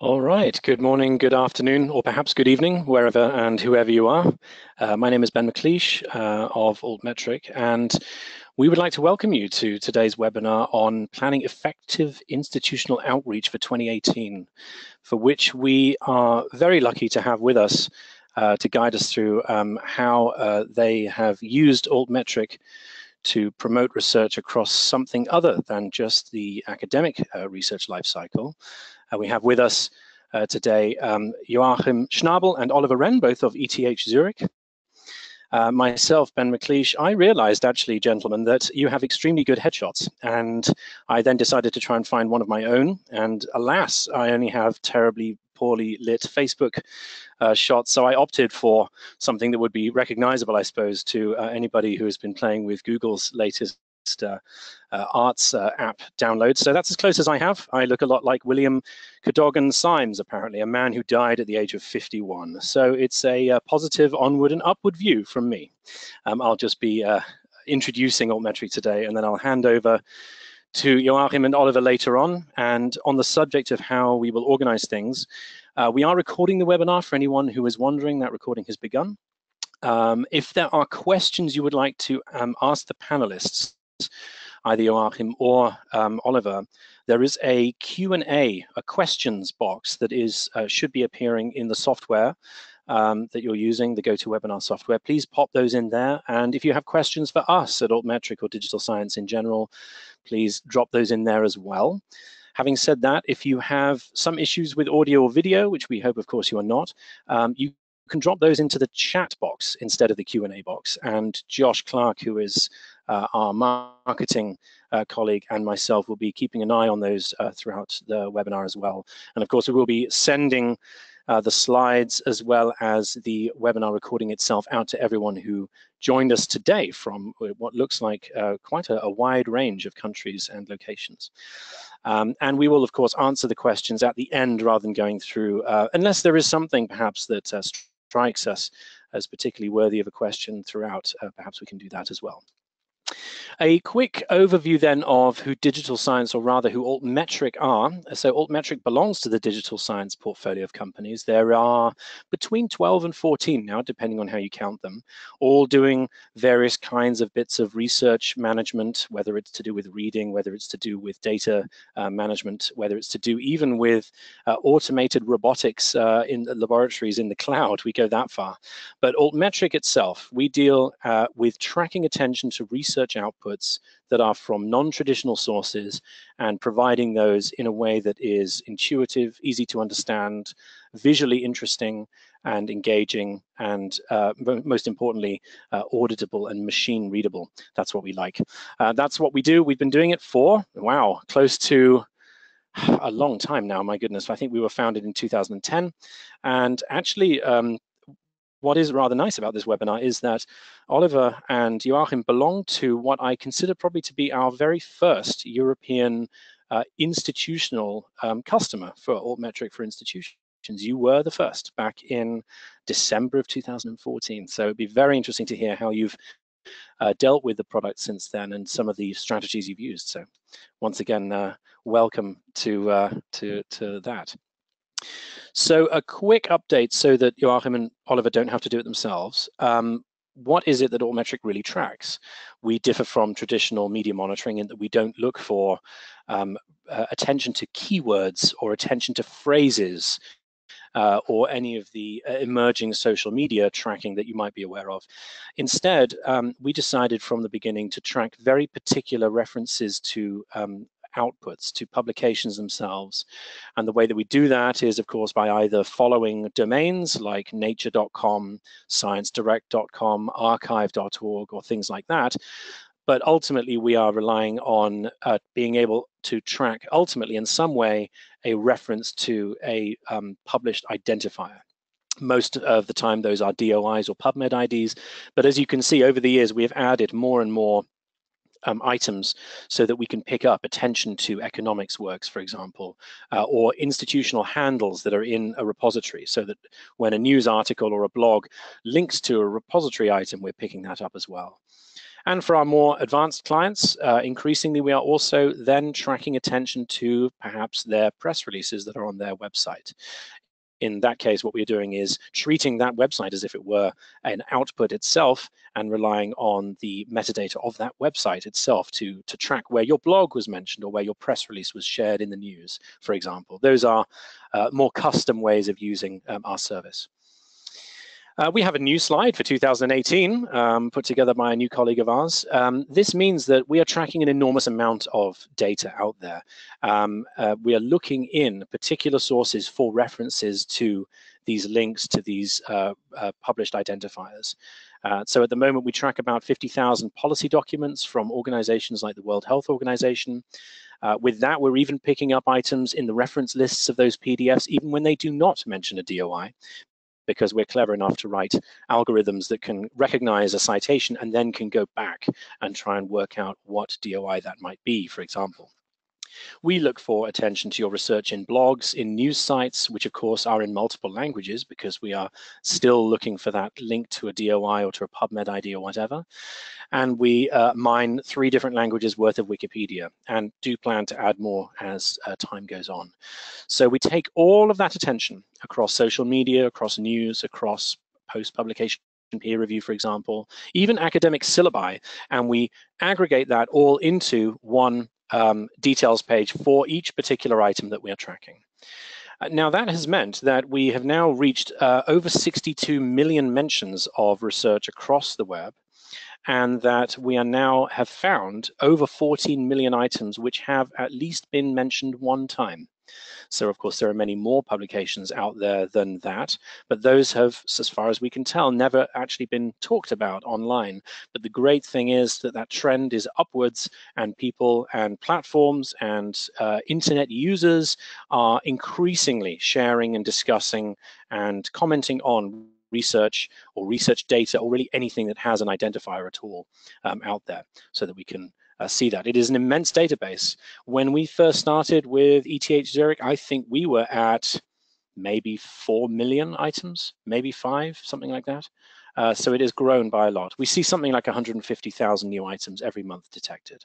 All right, good morning, good afternoon, or perhaps good evening, wherever and whoever you are. Uh, my name is Ben McLeish uh, of Altmetric, and we would like to welcome you to today's webinar on planning effective institutional outreach for 2018, for which we are very lucky to have with us uh, to guide us through um, how uh, they have used Altmetric to promote research across something other than just the academic uh, research lifecycle. Uh, we have with us uh, today um, Joachim Schnabl and Oliver Renn, both of ETH Zurich. Uh, myself, Ben McLeish, I realized actually, gentlemen, that you have extremely good headshots. And I then decided to try and find one of my own. And alas, I only have terribly poorly lit Facebook uh, shots. So I opted for something that would be recognizable, I suppose, to uh, anybody who has been playing with Google's latest uh, uh, arts uh, app download. So that's as close as I have. I look a lot like William Cadogan Symes, apparently, a man who died at the age of 51. So it's a, a positive onward and upward view from me. Um, I'll just be introducing Altmetric today, and then I'll hand over to Joachim and Oliver later on. And on the subject of how we will organize things, uh, we are recording the webinar for anyone who is wondering. That recording has begun. Um, if there are questions you would like to um, ask the panelists, either Joachim or um, Oliver, there is a Q&A, a questions box that is uh, should be appearing in the software um, that you're using, the GoToWebinar software. Please pop those in there. And if you have questions for us at Altmetric or digital science in general, please drop those in there as well. Having said that, if you have some issues with audio or video, which we hope, of course, you are not, um, you can drop those into the chat box instead of the Q&A box. And Josh Clark, who is our marketing uh, colleague and myself will be keeping an eye on those uh, throughout the webinar as well. And of course, we will be sending uh, the slides as well as the webinar recording itself out to everyone who joined us today from what looks like uh, quite a, a, wide range of countries and locations. Um, and we will, of course, answer the questions at the end rather than going through, uh, unless there is something perhaps that uh, strikes us as particularly worthy of a question throughout, uh, perhaps we can do that as well. A quick overview then of who digital science, or rather who Altmetric are. So Altmetric belongs to the digital science portfolio of companies. There are between 12 and 14 now, depending on how you count them, all doing various kinds of bits of research management, whether it's to do with reading, whether it's to do with data uh, management, whether it's to do even with uh, automated robotics uh, in laboratories in the cloud. We go that far. But Altmetric itself, we deal uh, with tracking attention to research research outputs that are from non-traditional sources and providing those in a way that is intuitive, easy to understand, visually interesting and engaging, and uh, most importantly, uh, auditable and machine readable. That's what we like. Uh, that's what we do. We've been doing it for, wow, close to a long time now, my goodness. I think we were founded in 2010. And actually, um, what is rather nice about this webinar is that Oliver and Joachim belong to what I consider probably to be our very first European uh, institutional um, customer for Altmetric for institutions. You were the first back in December of 2014. So it'd be very interesting to hear how you've uh, dealt with the product since then and some of the strategies you've used. So once again, uh, welcome to, uh, to, to that. So a quick update so that Joachim and Oliver don't have to do it themselves. Um, what is it that Altmetric really tracks? We differ from traditional media monitoring in that we don't look for um, uh, attention to keywords or attention to phrases uh, or any of the uh, emerging social media tracking that you might be aware of. Instead, um, we decided from the beginning to track very particular references to um, outputs to publications themselves. And the way that we do that is, of course, by either following domains like nature.com, sciencedirect.com, arxiv.org, or things like that. But ultimately, we are relying on uh, being able to track, ultimately, in some way, a reference to a um, published identifier most of the time those are DOIs or PubMed IDs. But as you can see over the years, we have added more and more um, items so that we can pick up attention to economics works, for example, uh, or institutional handles that are in a repository so that when a news article or a blog links to a repository item, we're picking that up as well. And for our more advanced clients, uh, increasingly we are also then tracking attention to perhaps their press releases that are on their website in that case, what we're doing is treating that website as if it were an output itself and relying on the metadata of that website itself to, to track where your blog was mentioned or where your press release was shared in the news, for example. Those are uh, more custom ways of using um, our service. Uh, we have a new slide for 2018 um, put together by a new colleague of ours. Um, this means that we are tracking an enormous amount of data out there. Um, uh, we are looking in particular sources for references to these links to these uh, uh published identifiers. Uh, so at the moment, we track about 50,000 policy documents from organizations like the World Health Organization. Uh, with that, we're even picking up items in the reference lists of those PDFs, even when they do not mention a DOI, because we're clever enough to write algorithms that can recognize a citation and then can go back and try and work out what DOI that might be, for example. We look for attention to your research in blogs, in news sites, which of course are in multiple languages because we are still looking for that link to a DOI or to a PubMed ID or whatever. And we uh, mine three different languages worth of Wikipedia and do plan to add more as uh, time goes on. So we take all of that attention across social media, across news, across post-publication peer review, for example, even academic syllabi, and we aggregate that all into one um, details page for each particular item that we are tracking. Uh, now that has meant that we have now reached uh, over 62 million mentions of research across the web and that we are now have found over 14 million items which have at least been mentioned one time. So of course, there are many more publications out there than that, but those have, as far as we can tell, never actually been talked about online. But the great thing is that that trend is upwards and people and platforms and uh, internet users are increasingly sharing and discussing and commenting on research or research data or really anything that has an identifier at all um, out there so that we can uh, see that. It is an immense database. When we first started with ETH Zurich, I think we were at maybe 4 million items, maybe five, something like that. Uh, so it has grown by a lot. We see something like 150,000 new items every month detected.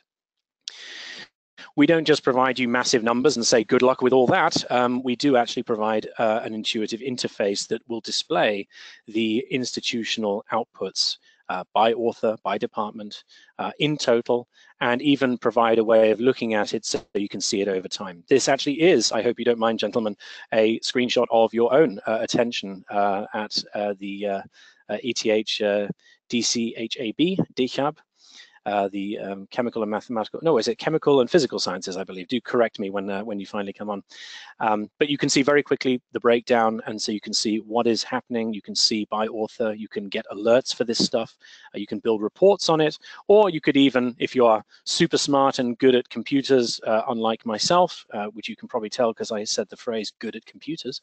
We don't just provide you massive numbers and say good luck with all that. Um, we do actually provide uh, an intuitive interface that will display the institutional outputs uh, by author, by department, uh, in total, and even provide a way of looking at it so you can see it over time. This actually is, I hope you don't mind, gentlemen, a screenshot of your own uh, attention uh, at uh, the ETH DCHAB, DCHAB, uh, the um, chemical and mathematical, no, is it chemical and physical sciences, I believe. Do correct me when uh, when you finally come on. Um, but you can see very quickly the breakdown, and so you can see what is happening. You can see by author, you can get alerts for this stuff. Uh, you can build reports on it, or you could even, if you are super smart and good at computers, uh, unlike myself, uh, which you can probably tell because I said the phrase good at computers,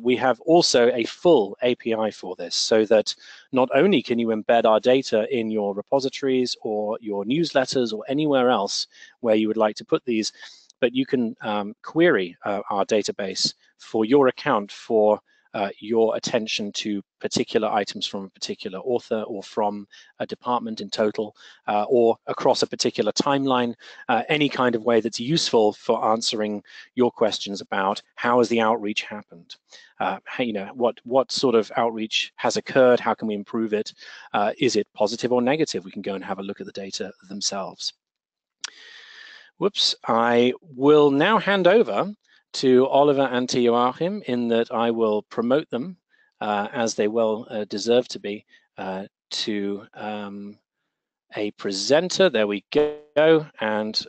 we have also a full API for this, so that not only can you embed our data in your repositories or your newsletters or anywhere else where you would like to put these, but you can um, query uh, our database for your account for uh, your attention to particular items from a particular author or from a department in total uh, or across a particular timeline, uh, any kind of way that's useful for answering your questions about how has the outreach happened. Uh, how, you know, what, what sort of outreach has occurred, how can we improve it? Uh, is it positive or negative? We can go and have a look at the data themselves. Whoops, I will now hand over to Oliver and to Joachim in that I will promote them uh, as they well uh, deserve to be uh, to um, a presenter. There we go. And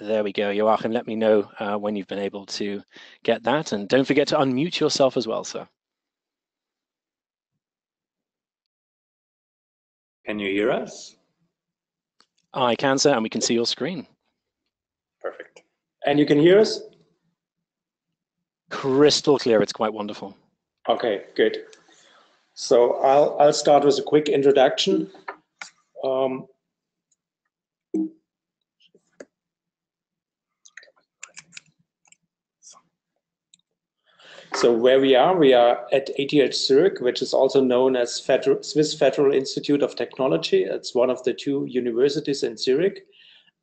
there we go. Joachim, let me know uh, when you've been able to get that. And don't forget to unmute yourself as well, sir. Can you hear us? I can, sir, and we can see your screen. Perfect. And you can hear us? Crystal clear. It's quite wonderful. Okay, good. So I'll, I'll start with a quick introduction. Um, So where we are, we are at ETH Zurich, which is also known as Federal, Swiss Federal Institute of Technology. It's one of the two universities in Zurich.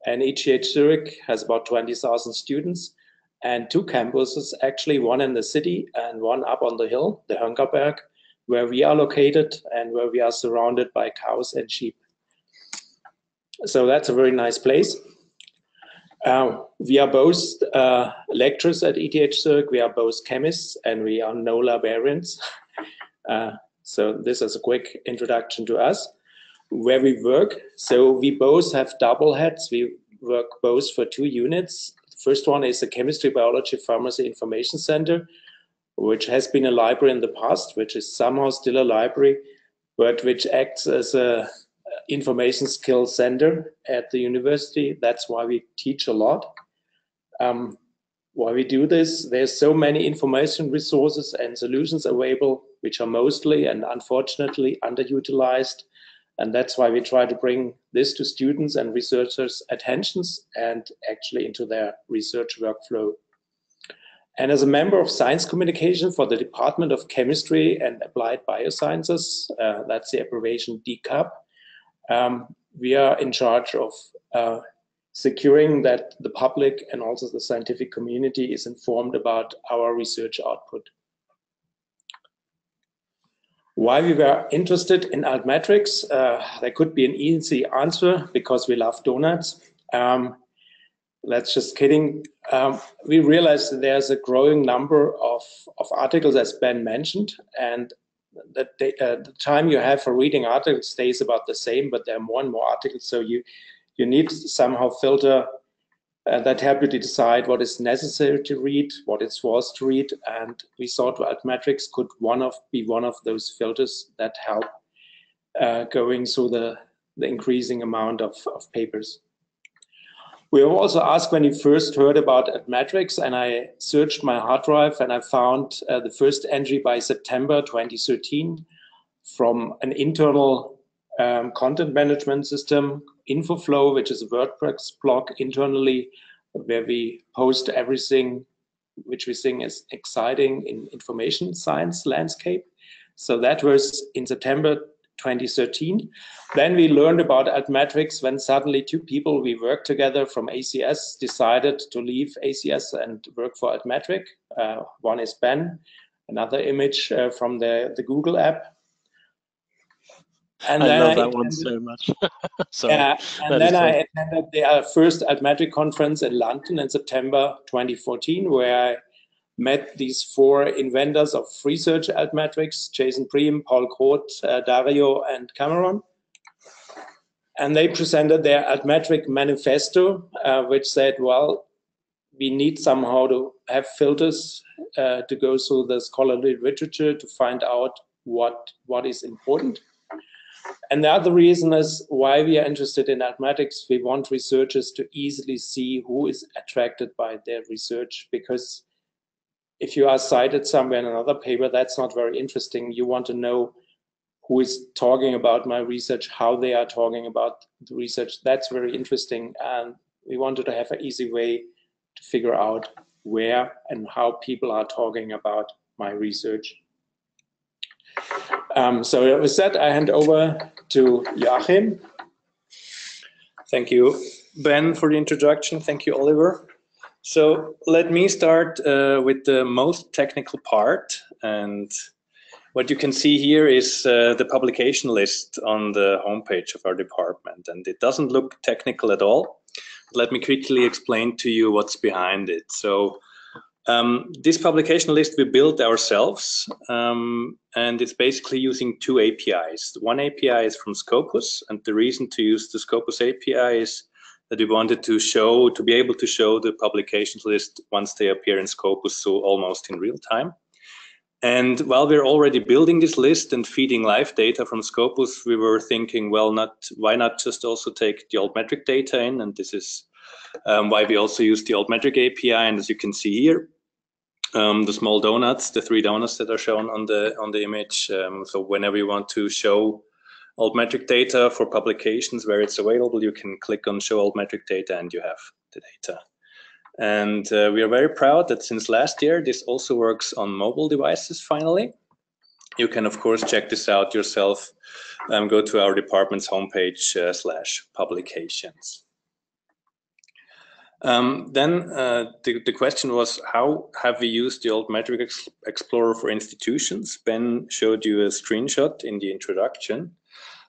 And ETH Zurich has about 20,000 students and two campuses, actually one in the city and one up on the hill, the Hönggerberg, where we are located and where we are surrounded by cows and sheep. So that's a very nice place. Uh, we are both uh, lecturers at ETH Zurich, we are both chemists and we are no librarians. uh, so this is a quick introduction to us. Where we work, so we both have double heads. We work both for two units. First one is the Chemistry, Biology, Pharmacy Information Center, which has been a library in the past, which is somehow still a library, but which acts as a information skills center at the university. That's why we teach a lot. Um, why we do this, there's so many information resources and solutions available, which are mostly and unfortunately underutilized. And that's why we try to bring this to students and researchers' attentions and actually into their research workflow. And as a member of science communication for the Department of Chemistry and Applied Biosciences, uh, that's the abbreviation DCAB, um, we are in charge of uh, securing that the public and also the scientific community is informed about our research output. Why we were interested in altmetrics, uh, there could be an easy answer because we love donuts. Um, that's just kidding. Um, we realized that there's a growing number of, of articles, as Ben mentioned, and the, uh, the time you have for reading articles stays about the same, but there are more and more articles. So you you need to somehow filter uh, that help you to decide what is necessary to read, what it's forced to read, and we thought altmetrics could one of be one of those filters that help uh, going through the the increasing amount of, of papers. We were also asked when you first heard about Altmetrics, and I searched my hard drive and I found uh, the first entry by September 2013 from an internal um, content management system, InfoFlow, which is a WordPress blog internally where we post everything which we think is exciting in information science landscape. So that was in September 2013. Then we learned about Altmetrics when suddenly two people we worked together from ACS decided to leave ACS and work for Altmetric. Uh, one is Ben, another image uh, from the, the Google app. And I love I that attended, one so much. so yeah, and then I attended the uh, first Altmetric conference in London in September 2014, where I met these four inventors of research altmetrics, Jason Priem, Paul Groth, uh, Dario, and Cameron. And they presented their altmetric manifesto, uh, which said, well, we need somehow to have filters uh, to go through the scholarly literature to find out what, what is important. And the other reason is why we are interested in mathematics. We want researchers to easily see who is attracted by their research because if you are cited somewhere in another paper, that's not very interesting. You want to know who is talking about my research, how they are talking about the research. That's very interesting. And we wanted to have an easy way to figure out where and how people are talking about my research. Um, so with that, I hand over to Joachim. Thank you, Ben, for the introduction. Thank you, Oliver. So let me start uh, with the most technical part. And what you can see here is uh, the publication list on the homepage of our department. And it doesn't look technical at all. Let me quickly explain to you what's behind it. So um, this publication list we built ourselves, um, and it's basically using two APIs. One API is from Scopus, and the reason to use the Scopus API is that we wanted to show, to be able to show the publications list once they appear in Scopus, so almost in real time. And while we're already building this list and feeding live data from Scopus, we were thinking, well, not why not just also take the altmetric data in? And this is um, why we also use the altmetric API. And as you can see here, um, the small donuts, the three donuts that are shown on the on the image. Um, so whenever you want to show altmetric data for publications where it's available, you can click on show altmetric data and you have the data. And uh, we are very proud that since last year, this also works on mobile devices finally. You can, of course, check this out yourself. Um, go to our department's homepage uh, slash publications. Um, then uh, the, the question was, how have we used the Altmetric Ex Explorer for institutions? Ben showed you a screenshot in the introduction.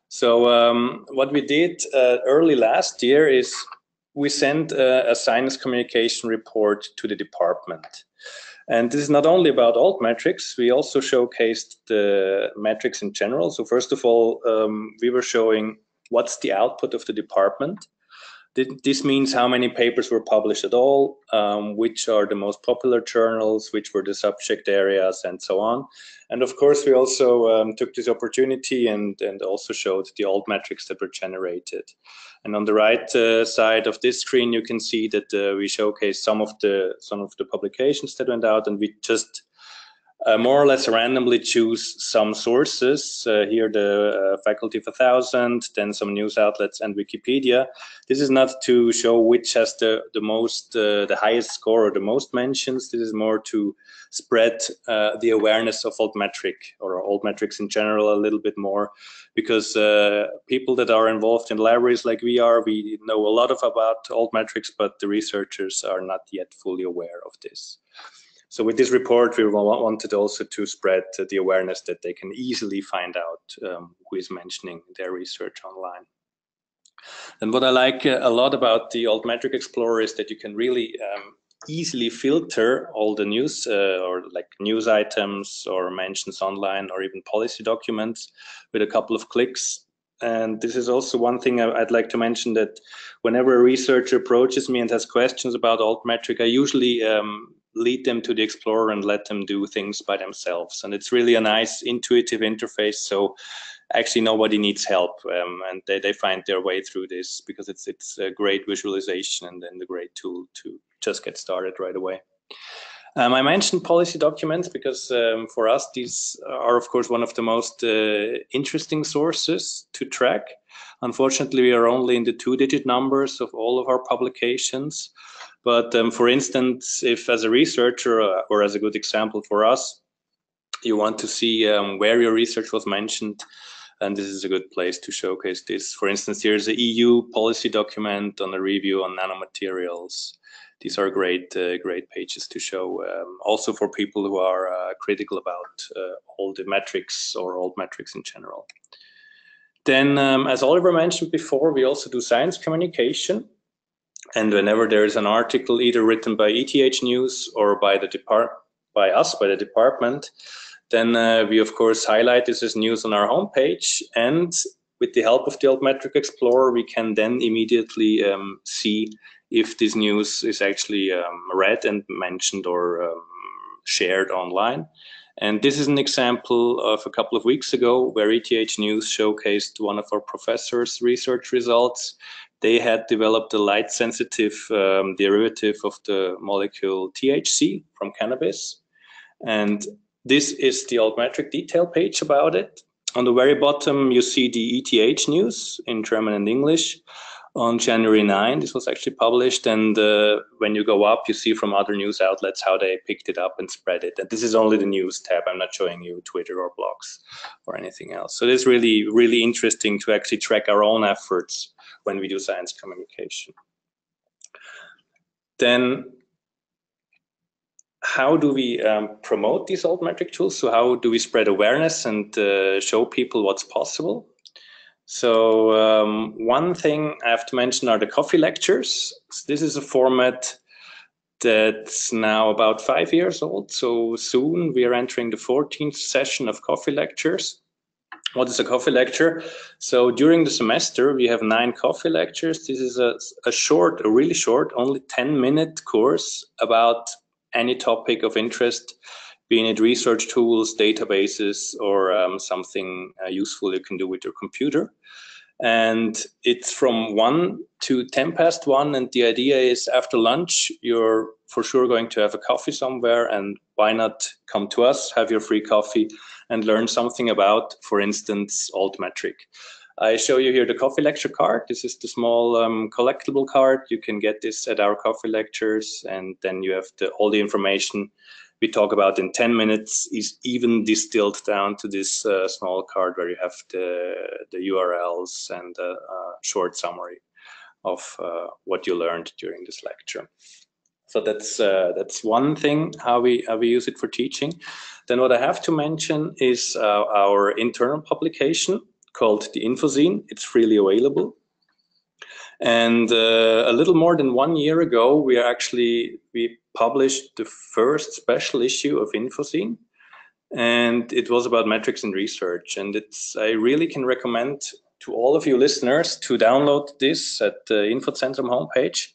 So um, what we did uh, early last year is we sent a, science communication report to the department. And this is not only about altmetrics, we also showcased the metrics in general. So first of all, um, we were showing what's the output of the department. This means how many papers were published at all, um, which are the most popular journals, which were the subject areas, and so on. And of course, we also um, took this opportunity and, and also showed the altmetrics that were generated. And on the right uh, side of this screen, you can see that uh, we showcase some of the some of the publications that went out, and we just uh, more or less randomly choose some sources. Uh, here, the uh, Faculty of a Thousand, then some news outlets and Wikipedia. This is not to show which has the the most, uh, the highest score or the most mentions. This is more to spread uh, the awareness of altmetric or altmetrics in general a little bit more, because uh, people that are involved in libraries like we are, we know a lot of about altmetrics, but the researchers are not yet fully aware of this. So with this report, we wanted also to spread the awareness that they can easily find out um, who is mentioning their research online. And what I like uh, a lot about the Altmetric Explorer is that you can really um, easily filter all the news uh, or like news items or mentions online or even policy documents with a couple of clicks. And this is also one thing I'd like to mention that whenever a researcher approaches me and has questions about altmetric, I usually um, lead them to the Explorer and let them do things by themselves. And it's really a nice intuitive interface. So actually nobody needs help um, and they, they find their way through this because it's it's a great visualization and then a great tool to just get started right away. Um, I mentioned policy documents because um, for us these are of course one of the most uh, interesting sources to track. Unfortunately, we are only in the two-digit numbers of all of our publications. But um, for instance, if as a researcher uh, or as a good example for us, you want to see um, where your research was mentioned, and this is a good place to showcase this. For instance, here's a EU policy document on a review on nanomaterials. These are great, uh, great pages to show. Um, also for people who are uh, critical about uh, all the metrics or altmetrics in general. Then, um, as Oliver mentioned before, we also do science communication. And whenever there is an article either written by ETH News or by the depart by us, by the department, then uh, we of course highlight this as news on our homepage. And with the help of the Altmetric Explorer, we can then immediately um, see if this news is actually um, read and mentioned or um, shared online. And this is an example of a couple of weeks ago where ETH News showcased one of our professors' research results they had developed a light sensitive um, derivative of the molecule THC from cannabis. And this is the altmetric detail page about it. On the very bottom, you see the ETH news in German and English on January 9. This was actually published. And uh, when you go up, you see from other news outlets how they picked it up and spread it. And this is only the news tab. I'm not showing you Twitter or blogs or anything else. So it's really, really interesting to actually track our own efforts when we do science communication. Then how do we um, promote these altmetric tools? So how do we spread awareness and uh, show people what's possible? So um, one thing I have to mention are the coffee lectures. So this is a format that's now about five years old. So soon we are entering the 14th session of coffee lectures what is a coffee lecture? So during the semester, we have nine coffee lectures. This is a, a short, a really short, only 10 minute course about any topic of interest, being it research tools, databases, or um, something uh, useful you can do with your computer. And it's from 1 to 10 past 1. And the idea is after lunch, you're for sure going to have a coffee somewhere. And why not come to us, have your free coffee, and learn something about, for instance, altmetric. I show you here the coffee lecture card. This is the small um, collectible card. You can get this at our coffee lectures, and then you have the, all the information we talk about in 10 minutes is even distilled down to this uh, small card where you have the, the URLs and a, a short summary of uh, what you learned during this lecture. So that's uh, that's one thing how we how we use it for teaching. Then what I have to mention is uh, our internal publication called the Infozine. It's freely available. And uh, a little more than one year ago, we actually we published the first special issue of Infozine, and it was about metrics and research. And it's I really can recommend to all of you listeners to download this at the Infozentrum homepage.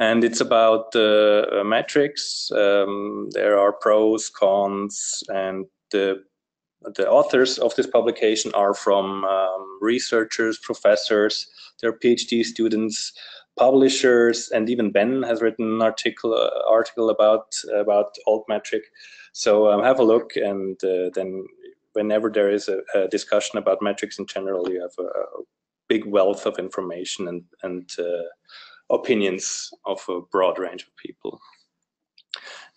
And it's about uh, metrics. Um, there are pros, cons, and the the authors of this publication are from um, researchers, professors, they're PhD students, publishers, and even Ben has written an article uh, article about about altmetric. So um, have a look, and uh, then whenever there is a, a, discussion about metrics in general, you have a, a big wealth of information and and uh, opinions of a broad range of people.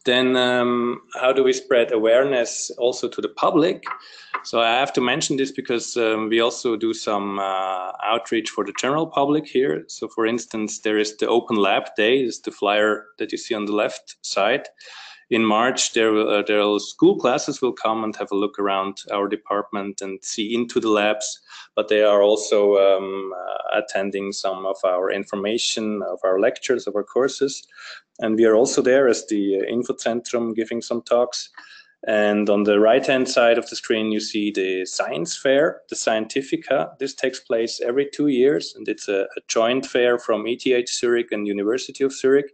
Then um, how do we spread awareness also to the public? So I have to mention this because um, we also do some uh, outreach for the general public here. So for instance, there is the Open Lab Day, is the flyer that you see on the left side in March, there will, uh, there will school classes will come and have a look around our department and see into the labs, but they are also um, uh, attending some of our information, of our lectures, of our courses. And we are also there as the uh, Infozentrum giving some talks. And on the right-hand side of the screen, you see the science fair, the Scientifica. This takes place every two years, and it's a, a joint fair from ETH Zurich and University of Zurich.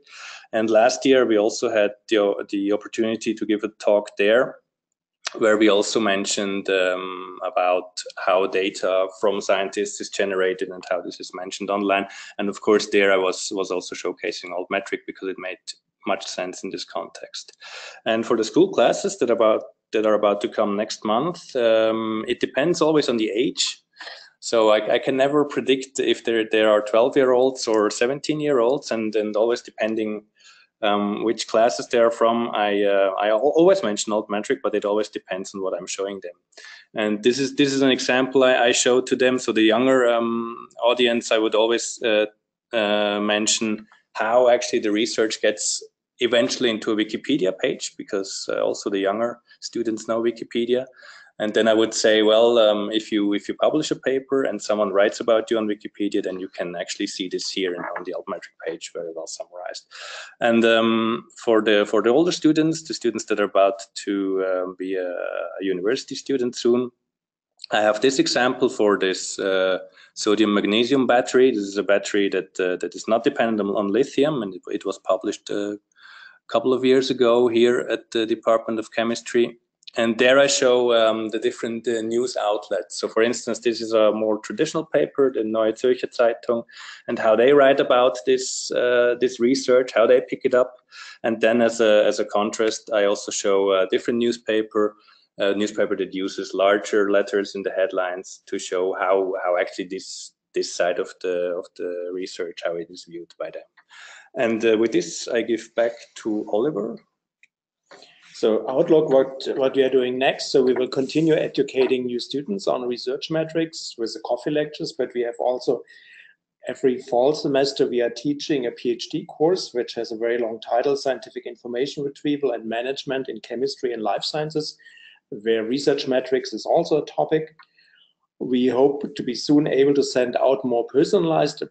And last year, we also had the, the opportunity to give a talk there where we also mentioned um, about how data from scientists is generated and how this is mentioned online. And of course, there I was was also showcasing altmetric because it made much sense in this context. And for the school classes that about that are about to come next month, um, it depends always on the age. So I, I, can never predict if there there are 12 year olds or 17 year olds, and and always depending um, which classes they are from. I uh, I always mention altmetric, but it always depends on what I'm showing them. And this is this is an example I, I showed to them. So the younger um, audience, I would always uh, uh, mention how actually the research gets eventually into a Wikipedia page, because uh, also the younger students know Wikipedia. And then I would say, well, um, if you if you publish a paper and someone writes about you on Wikipedia, then you can actually see this here and on the altmetric page, very well summarized. And um, for the for the older students, the students that are about to uh, be a, a, university student soon, I have this example for this uh, sodium magnesium battery. This is a battery that uh, that is not dependent on, lithium, and it, it was published uh, a couple of years ago here at the Department of Chemistry and there I show um, the different uh, news outlets. So, for instance, this is a more traditional paper, the Neue Zürcher Zeitung, and how they write about this uh, this research, how they pick it up. And then, as a as a contrast, I also show a different newspaper, a newspaper that uses larger letters in the headlines to show how how actually this this side of the of the research how it is viewed by them. And uh, with this, I give back to Oliver. So Outlook, what, what we are doing next, so we will continue educating new students on research metrics with the coffee lectures, but we have also every fall semester we are teaching a PhD course, which has a very long title, Scientific Information Retrieval and Management in Chemistry and Life Sciences, where research metrics is also a topic. We hope to be soon able to send out more personalized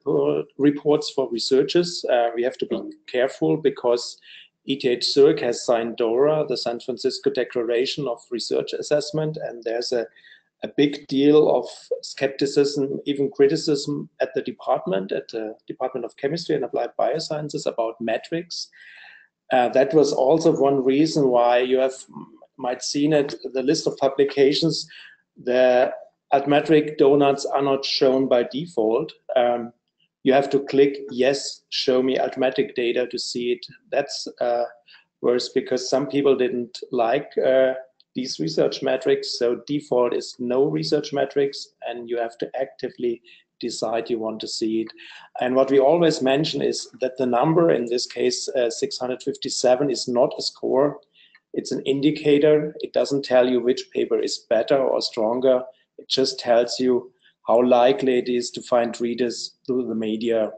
reports for researchers. Uh, we have to be careful because ETH Zurich has signed DORA, the San Francisco Declaration of Research Assessment, and there's a, a big deal of skepticism, even criticism at the department, at the Department of Chemistry and Applied Biosciences about metrics. Uh, that was also one reason why you have might seen it, the list of publications, the altmetric donuts are not shown by default. Um, you have to click yes, show me altmetric data to see it. That's uh, worse because some people didn't like uh, these research metrics. So default is no research metrics, and you have to actively decide you want to see it. And what we always mention is that the number, in this case, uh, 657, is not a score. It's an indicator. It doesn't tell you which paper is better or stronger. It just tells you how likely it is to find readers through the media.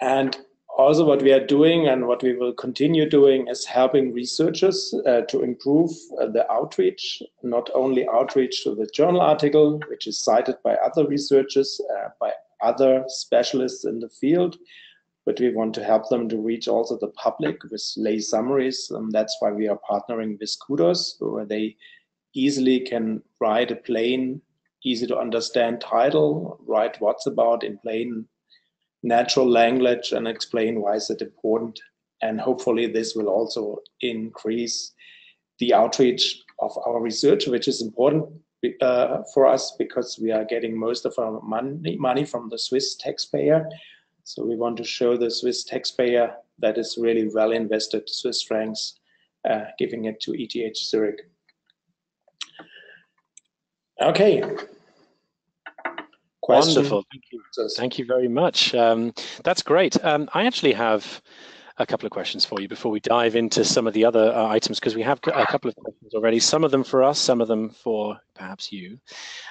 And also what we are doing and what we will continue doing is helping researchers uh, to improve uh, the outreach, not only outreach to the journal article, which is cited by other researchers, uh, by other specialists in the field, but we want to help them to reach also the public with lay summaries. And that's why we are partnering with Kudos, where they easily can write a plain, easy to understand title, write what's about in plain natural language and explain why is it important. And hopefully this will also increase the outreach of our research, which is important uh, for us because we are getting most of our money, money from the Swiss taxpayer. So we want to show the Swiss taxpayer that is really well invested Swiss francs, uh, giving it to ETH Zurich. Okay, question. Wonderful. Thank you. Thank you very much. Um, that's great. Um, I actually have a couple of questions for you before we dive into some of the other uh, items because we have a couple of questions already. Some of them for us, some of them for perhaps you.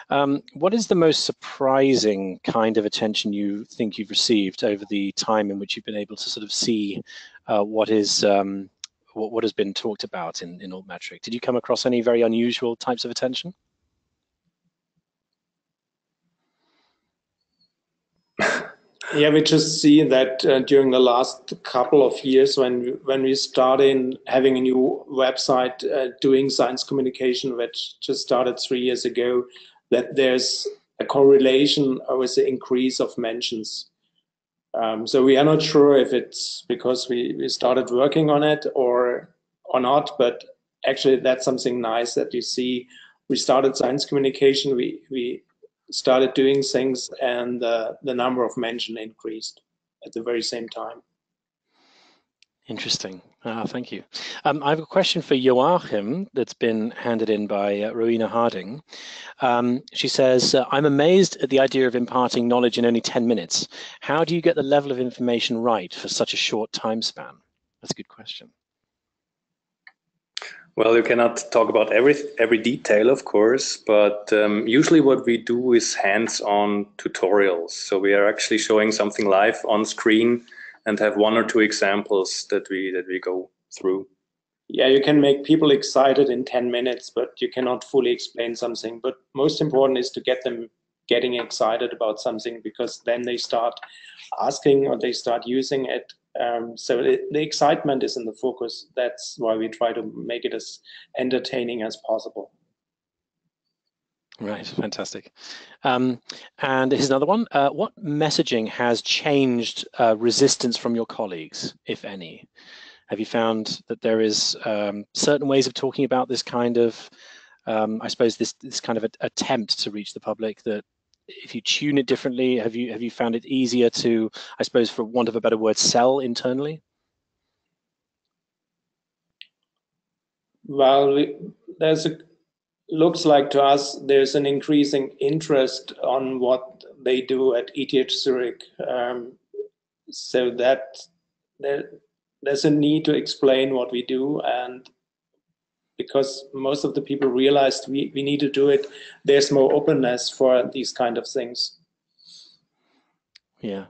Um, what is the most surprising kind of attention you think you've received over the time in which you've been able to sort of see uh, what is um, what, what has been talked about in, in Altmetric? Did you come across any very unusual types of attention? Yeah, we just see that uh, during the last couple of years when we, when we started having a new website uh, doing science communication, which just started three years ago, that there's a correlation with the increase of mentions. Um, so we are not sure if it's because we, we started working on it or or not, but actually that's something nice that you see. We started science communication. We we started doing things and uh, the number of mention increased at the very same time. Interesting. Ah, thank you. Um, I have a question for Joachim that's been handed in by uh, Rowena Harding. Um, she says, uh, I'm amazed at the idea of imparting knowledge in only 10 minutes. How do you get the level of information right for such a short time span? That's a good question. Well, you cannot talk about every every detail, of course, but um, usually what we do is hands-on tutorials. So we are actually showing something live on screen and have one or two examples that we that we go through. Yeah, you can make people excited in 10 minutes, but you cannot fully explain something. But most important is to get them getting excited about something because then they start asking or they start using it um, so it, the excitement is in the focus. That's why we try to make it as entertaining as possible. Right, fantastic. Um, and here's another one. Uh, what messaging has changed uh, resistance from your colleagues, if any? Have you found that there is um, certain ways of talking about this kind of, um, I suppose, this this kind of a, attempt to reach the public that if you tune it differently, have you have you found it easier to, I suppose, for want of a better word, sell internally? Well, we, there's a looks like to us there's an increasing interest on what they do at ETH Zurich, um, so that there, there's a need to explain what we do and because most of the people realized we, we need to do it, there's more openness for these kind of things. Yeah.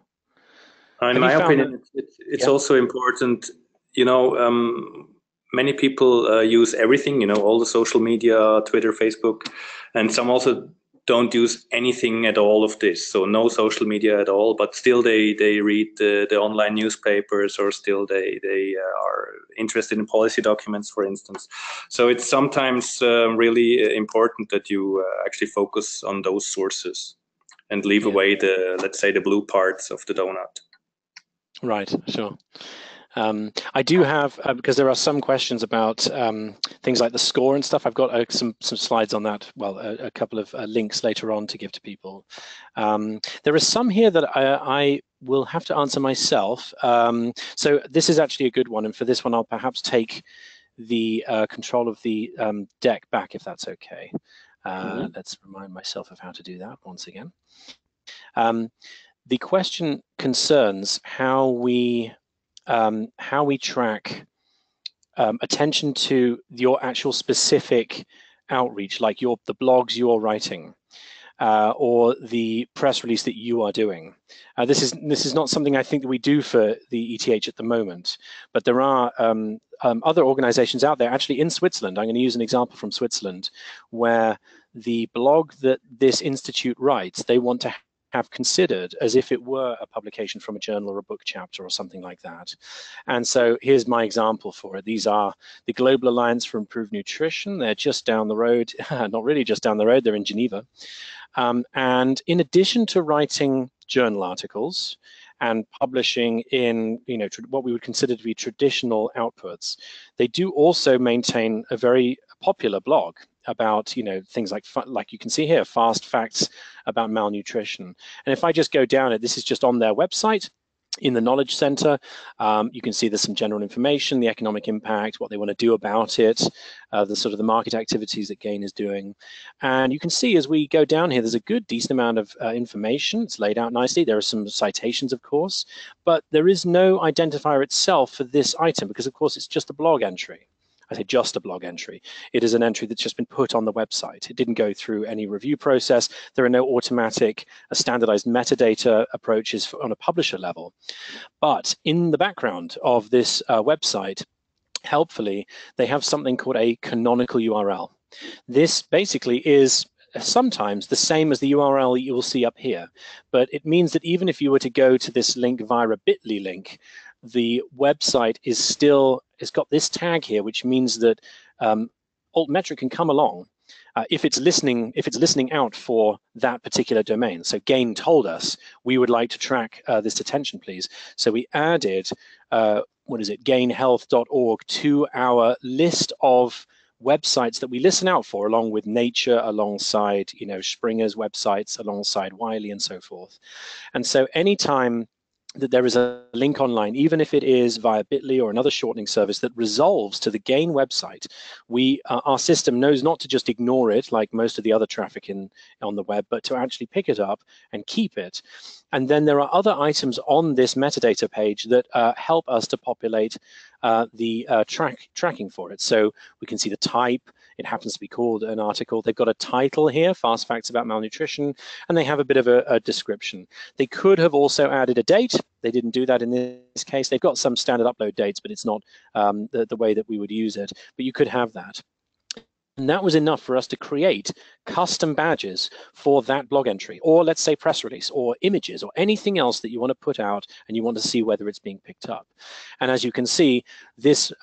In my opinion, it's, it's yeah. also important, you know, um, many people uh, use everything, you know, all the social media, Twitter, Facebook, and some also don't use anything at all of this. So no social media at all, but still they, they read the, the online newspapers or still they, they uh, are interested in policy documents, for instance. So it's sometimes uh, really uh, important that you uh, actually focus on those sources and leave yeah. away the, let's say, the blue parts of the donut. Right, sure. Um, I do have uh, because there are some questions about um, things like the score and stuff. I've got uh, some some slides on that. Well, a, a couple of uh, links later on to give to people. Um, there are some here that I, I will have to answer myself. Um, so this is actually a good one, and for this one, I'll perhaps take the uh, control of the um, deck back, if that's okay. Mm -hmm. Let's remind myself of how to do that once again. Um, the question concerns how we um, how we track um, attention to your actual specific outreach, like your the blogs you're writing, uh, or the press release that you are doing. Uh, this is this is not something I think that we do for the ETH at the moment, but there are um, um, other organizations out there, actually in Switzerland. I'm going to use an example from Switzerland, where the blog that this institute writes, they want to have considered as if it were a publication from a journal or a book chapter or something like that. And so here's my example for it. These are the Global Alliance for Improved Nutrition. They're just down the road, not really just down the road, they're in Geneva. Um, and in addition to writing journal articles, and publishing in you know what we would consider to be traditional outputs. They do also maintain a very popular blog about you know things like like you can see here fast facts about malnutrition. And if i just go down it this is just on their website in the knowledge center um, you can see there's some general information the economic impact what they want to do about it uh, the sort of the market activities that GAIN is doing. And you can see as we go down here there's a good decent amount of uh, information. It's laid out nicely. There are some citations of course. But there is no identifier itself for this item because of course it's just a blog entry I just a blog entry. It is an entry that's just been put on the website. It didn't go through any review process. There are no automatic uh, standardized metadata approaches for, on a publisher level. But in the background of this uh, website, helpfully, they have something called a canonical URL. This basically is sometimes the same as the URL you will see up here, but it means that even if you were to go to this link via a bit.ly link, the website is still, it's got this tag here, which means that um, Altmetric can come along uh, if it's listening if it's listening out for that particular domain. So GAIN told us we would like to track uh, this attention, please. So we added uh, what is it, gainhealth.org to our list of websites that we listen out for, along with Nature, alongside you know Springer's websites, alongside Wiley, and so forth. And so anytime that there is a link online, even if it is via Bitly or another shortening service that resolves to the GAIN website, we uh, our system knows not to just ignore it like most of the other traffic in on the web, but to actually pick it up and keep it. And then there are other items on this metadata page that uh, help us to populate uh, the uh, track tracking for it. So we can see the type, it happens to be called an article. They've got a title here, Fast Facts About Malnutrition, and they have a bit of a, a description. They could have also added a date. They didn't do that in this case. They've got some standard upload dates, but it's not um, the, the way that we would use it. But you could have that. And that was enough for us to create custom badges for that blog entry, or let's say press release, or images, or anything else that you want to put out and you want to see whether it's being picked up. And as you can see, this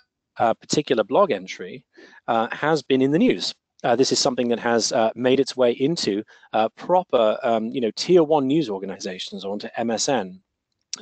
uh, particular blog entry uh, has been in the news. Uh, this is something that has uh, made its way into uh, proper, um, you know, tier one news organizations onto MSN.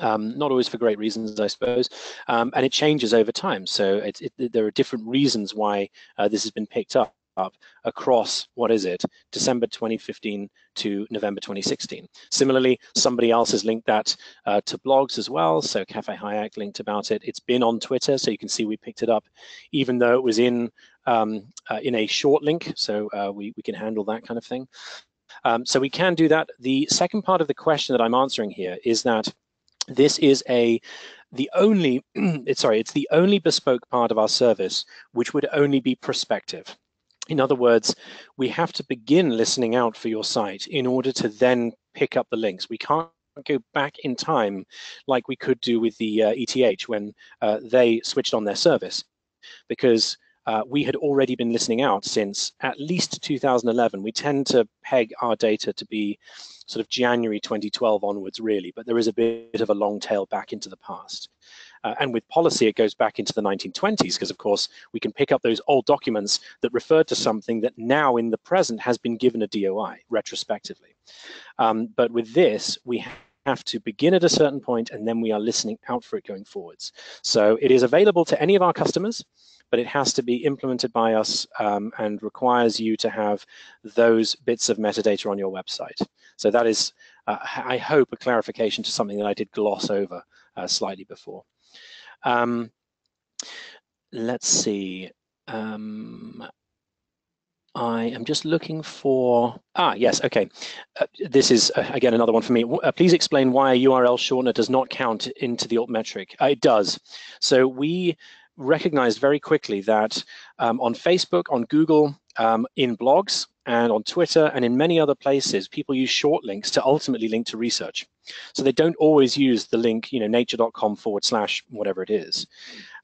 Um, not always for great reasons, I suppose, um, and it changes over time. So it, it, there are different reasons why uh, this has been picked up up across, what is it, December 2015 to November 2016. Similarly, somebody else has linked that uh, to blogs as well. So Cafe Hayek linked about it. It's been on Twitter, so you can see we picked it up, even though it was in um, uh, in a short link. So uh, we, we can handle that kind of thing. Um, so we can do that. The second part of the question that I'm answering here is that this is a the only, it's sorry, it's the only bespoke part of our service which would only be prospective. In other words, we have to begin listening out for your site in order to then pick up the links. We can't go back in time like we could do with the uh, ETH when uh, they switched on their service because uh, we had already been listening out since at least 2011. We tend to peg our data to be sort of January 2012 onwards, really, but there is a bit of a long tail back into the past. Uh, and with policy, it goes back into the 1920s because, of course, we can pick up those old documents that referred to something that now in the present has been given a DOI retrospectively. Um, but with this, we have to begin at a certain point and then we are listening out for it going forwards. So it is available to any of our customers, but it has to be implemented by us um, and requires you to have those bits of metadata on your website. So that is, uh, I hope, a clarification to something that I did gloss over uh, slightly before. Um, let's see. Um, I am just looking for, ah, yes, okay. Uh, this is, uh, again, another one for me. Uh, please explain why a URL shortener does not count into the altmetric. Uh, it does. So we recognized very quickly that um, on Facebook, on Google, um, in blogs, and on Twitter, and in many other places, people use short links to ultimately link to research. So they don't always use the link, you know, nature.com forward slash whatever it is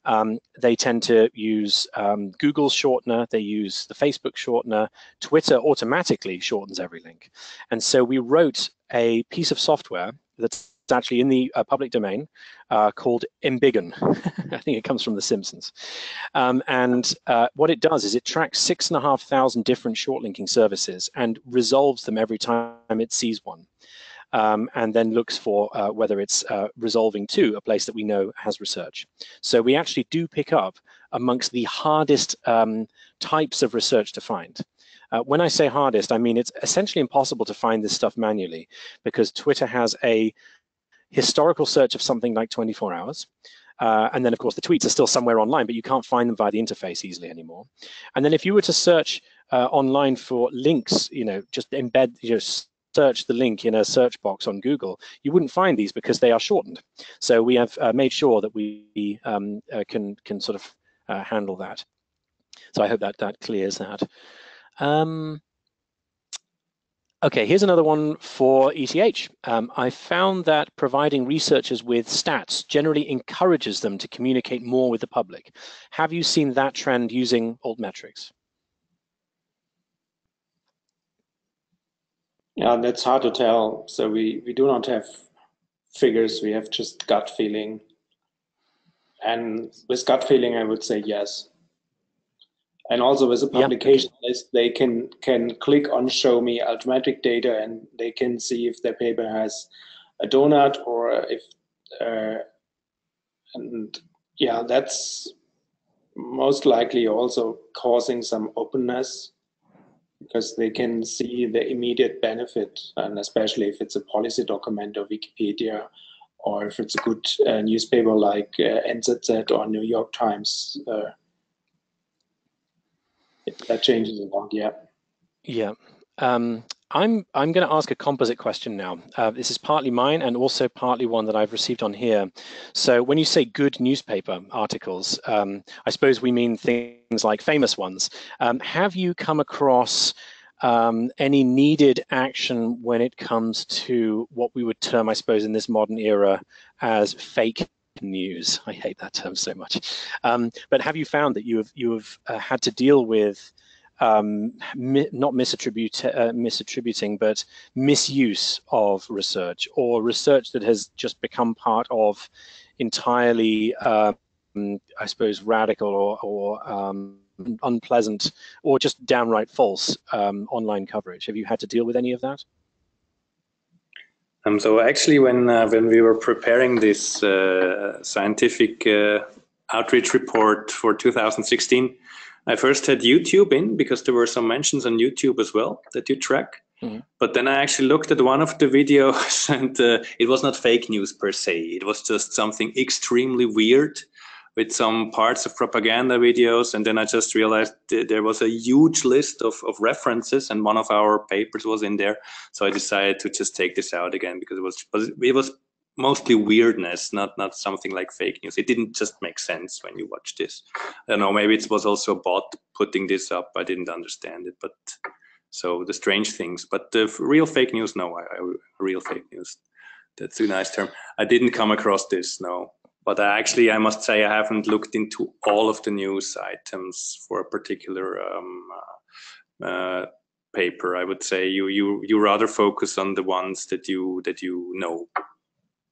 um, they tend to use um, Google's shortener, they use the Facebook shortener, Twitter automatically shortens every link. And so we wrote a piece of software that's actually in the uh, public domain uh, called Embiggen. I think it comes from The Simpsons. Um, and uh, what it does is it tracks six and a half thousand different short linking services and resolves them every time it sees one um, and then looks for uh, whether it's uh, resolving to a place that we know has research. So we actually do pick up amongst the hardest um, types of research to find. Uh, when I say hardest, I mean it's essentially impossible to find this stuff manually because Twitter has a historical search of something like 24 hours. Uh, and then, of course, the tweets are still somewhere online, but you can't find them via the interface easily anymore. And then if you were to search uh, online for links, you know, just embed, you know, search the link in a search box on Google, you wouldn't find these because they are shortened. So we have uh, made sure that we um, uh, can can sort of uh, handle that. So I hope that that clears that. Um, okay, here's another one for ETH. Um, I found that providing researchers with stats generally encourages them to communicate more with the public. Have you seen that trend using altmetrics? Yeah, that's hard to tell. So we, we do not have figures, we have just gut feeling. And with gut feeling, I would say yes. And also with a publication yeah. list, they can can click on show me automatic data and they can see if their paper has a donut or if uh, and yeah, that's most likely also causing some openness because they can see the immediate benefit, and especially if it's a policy document or Wikipedia, or if it's a good uh, newspaper like uh, NZZ or New York Times. Uh, that changes a lot, yeah. Yeah. Um, I'm I'm going to ask a composite question now. Uh, this is partly mine and also partly one that I've received on here. So when you say good newspaper articles, um, I suppose we mean things like famous ones. Um, have you come across um, any needed action when it comes to what we would term, I suppose, in this modern era as fake news? I hate that term so much. Um, but have you found that you have you have uh, had to deal with um, mi not misattribute, uh, misattributing, but misuse of research or research that has just become part of entirely, um, I suppose, radical or, or um, unpleasant or just downright false um, online coverage. Have you had to deal with any of that? Um, so actually, when uh, when we were preparing this uh, scientific uh, outreach report for 2016, I first had YouTube in because there were some mentions on YouTube as well that you track. Mm-hmm. But then I actually looked at one of the videos and uh, it was not fake news per se. It was just something extremely weird with some parts of propaganda videos. And then I just realized there was a huge list of, of references and one of our papers was in there. So I decided to just take this out again because it was, it was mostly weirdness, not not something like fake news. It didn't just make sense when you watch this. I don't know. Maybe it was also a bot putting this up. I didn't understand it, but so the strange things. But the real fake news, no, I, I, real fake news. That's a nice term. I didn't come across this, no. But I actually, I must say, I haven't looked into all of the news items for a particular um, uh, uh, paper. I would say you you you rather focus on the ones that you that you know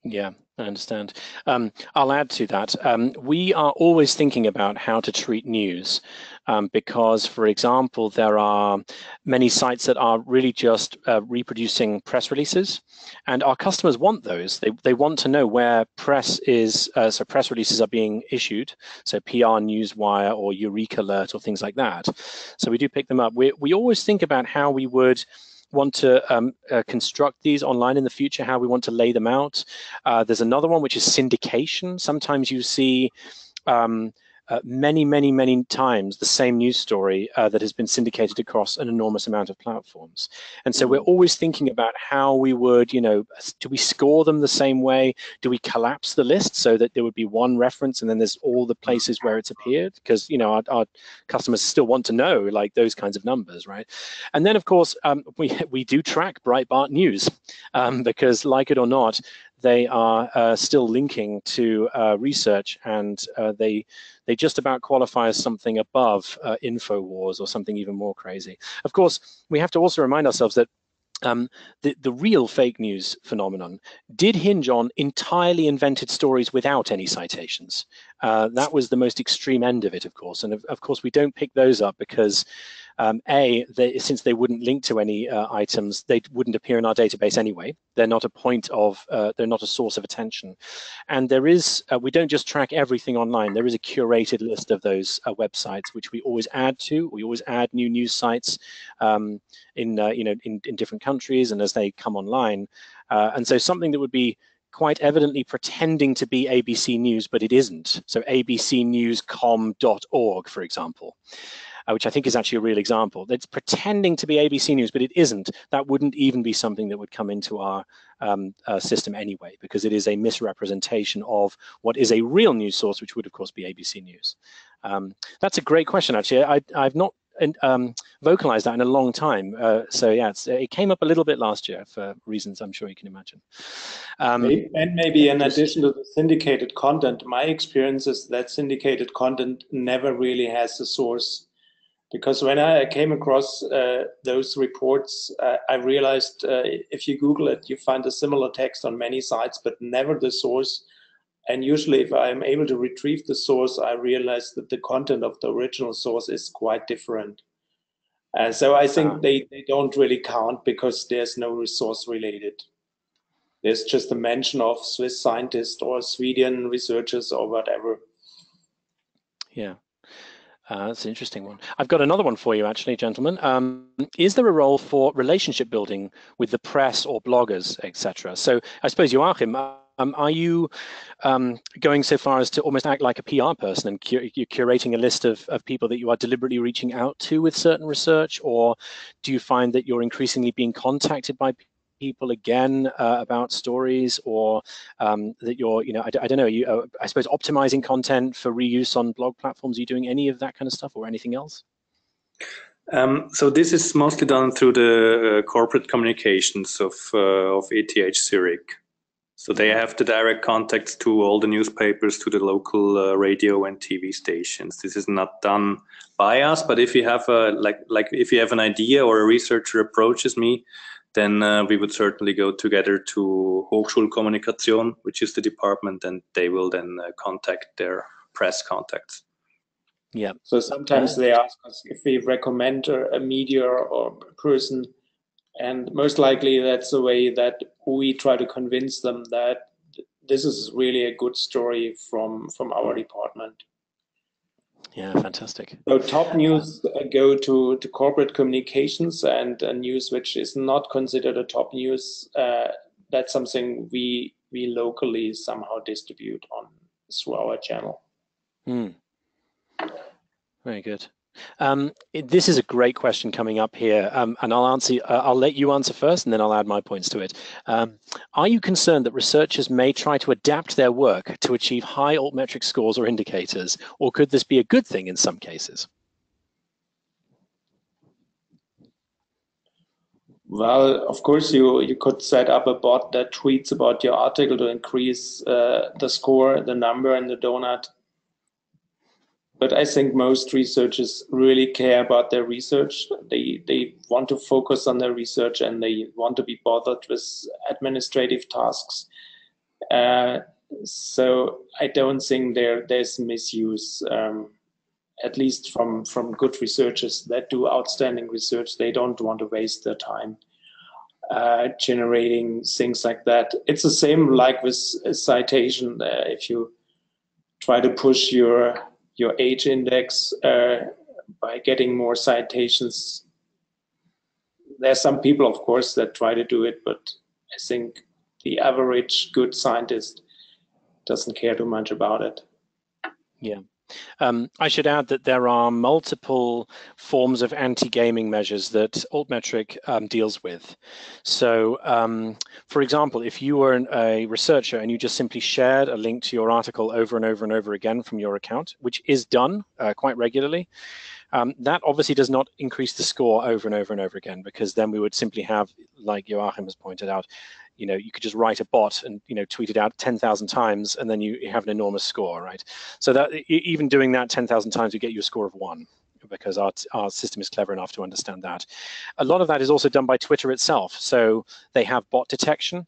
yeah, I understand. Um, I'll add to that. Um, we are always thinking about how to treat news um, because, for example, there are many sites that are really just uh, reproducing press releases, and our customers want those. They, they want to know where press is, uh, so press releases are being issued, so PR Newswire or EurekAlert or things like that. So we do pick them up. We, we always think about how we would want to um, uh, construct these online in the future, how we want to lay them out. Uh, there's another one which is syndication. Sometimes you see um, uh, many, many, many times the same news story uh, that has been syndicated across an enormous amount of platforms. And so we're mm. always thinking about how we would, you know, do we score them the same way? Do we collapse the list so that there would be one reference and then there's all the places where it's appeared? Because, you know, our, our customers still want to know like those kinds of numbers, right? And then, of course, um, we, we do track Breitbart News um, because, like it or not, they are uh, still linking to uh, research and uh, they they just about qualify as something above uh, InfoWars or something even more crazy. Of course, we have to also remind ourselves that um, the, the real fake news phenomenon did hinge on entirely invented stories without any citations. Uh, that was the most extreme end of it, of course. And of, of course, we don't pick those up because um, a, they, since they wouldn't link to any uh, items, they wouldn't appear in our database anyway. They're not a point of, uh, they're not a source of attention. And there is, uh, we don't just track everything online. There is a curated list of those uh, websites, which we always add to. We always add new news sites um, in, uh, you know, in, in different countries and as they come online. Uh, and so something that would be quite evidently pretending to be ABC News, but it isn't. So abcnewscom.org, for example uh, which I think is actually a real example. That's pretending to be ABC News, but it isn't. That wouldn't even be something that would come into our um, uh, system anyway, because it is a misrepresentation of what is a real news source, which would of course be ABC News. Um, that's a great question, actually. I, have not um, vocalized that in a long time. Uh, so yeah, it came up a little bit last year for reasons I'm sure you can imagine. Um, and maybe in addition to the syndicated content, my experience is that syndicated content never really has a source because when I came across uh, those reports, uh, I realized uh, if you Google it, you find a similar text on many sites, but never the source. And usually, if I'm able to retrieve the source, I realize that the content of the original source is quite different. Uh, so I think ah. they, they don't really count because there's no resource related. There's just a mention of Swiss scientists or Sweden researchers or whatever. Yeah. Uh, that's an interesting one. I've got another one for you, actually, gentlemen. Um, is there a role for relationship building with the press or bloggers, etc.? So I suppose you Joachim, um, are you um, going so far as to almost act like a PR person and cu you're curating a list of, of people that you are deliberately reaching out to with certain research, or do you find that you're increasingly being contacted by people again uh, about stories or um, that you're, you know, I, I don't know, you, uh, I suppose optimizing content for reuse on blog platforms, are you doing any of that kind of stuff or anything else? Um, so this is mostly done through the uh, corporate communications of, uh, of ETH Zurich. So they have the direct contacts to all the newspapers, to the local uh, radio and TV stations. This is not done by us, but if you have a like like if you have an idea or a researcher approaches me, then uh, we would certainly go together to Hochschulkommunikation, which is the department, and they will then uh, contact their press contacts. Yeah. So sometimes they ask us if we recommend a media or a person, and most likely that's the way that we try to convince them that this is really a good story from from our department. Yeah, fantastic. So top news go to, to corporate communications and news which is not considered a top news. Uh, that's something we we locally somehow distribute on through our channel. Mm. Very good. Um, it, this is a great question coming up here, um, and I'll answer. Uh, I'll let you answer first, and then I'll add my points to it. Um, are you concerned that researchers may try to adapt their work to achieve high altmetric scores or indicators, or could this be a good thing in some cases? Well, of course, you you could set up a bot that tweets about your article to increase uh, the score, the number, and the donut but I think most researchers really care about their research. They they want to focus on their research and they want to be bothered with administrative tasks. Uh, so I don't think there there's misuse. Um, at least from from good researchers that do outstanding research, they don't want to waste their time uh, generating things like that. It's the same like with citation. Uh, if you try to push your your h-index uh, by getting more citations. There's some people, of course, that try to do it, but I think the average good scientist doesn't care too much about it. Yeah. Um, I should add that there are multiple forms of anti-gaming measures that Altmetric um, deals with. So, um, for example, if you were an, a researcher and you just simply shared a link to your article over and over and over again from your account, which is done uh, quite regularly, um, that obviously does not increase the score over and over and over again because then we would simply have, like Joachim has pointed out, you know, you could just write a bot and you know tweet it out 10,000 times and then you, you have an enormous score, right? So that even doing that 10,000 times, we get you a score of one because our, our system is clever enough to understand that. A lot of that is also done by Twitter itself. So they have bot detection